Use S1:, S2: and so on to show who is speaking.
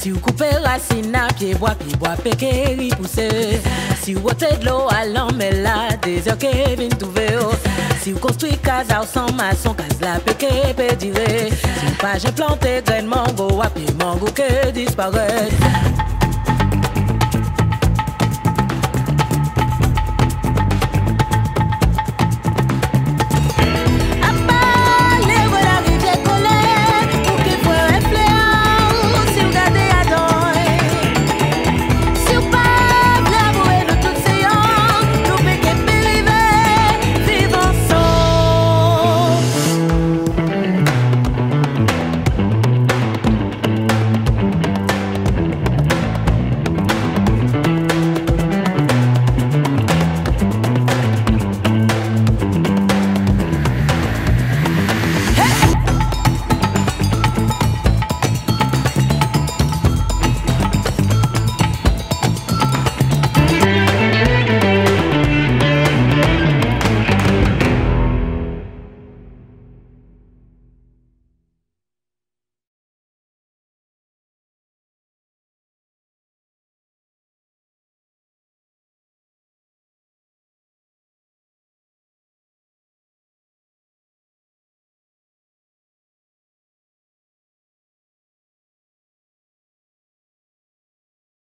S1: Si vous coupez racine à pied bois, pied bois péché, pousser. Si vous ôtez de l'eau à mais là, des heures qui viennent trouver. Si vous construisez casa sans maçon, case la péché, pédiré. Si vous pas planté graine mango, à pied mango que disparaît.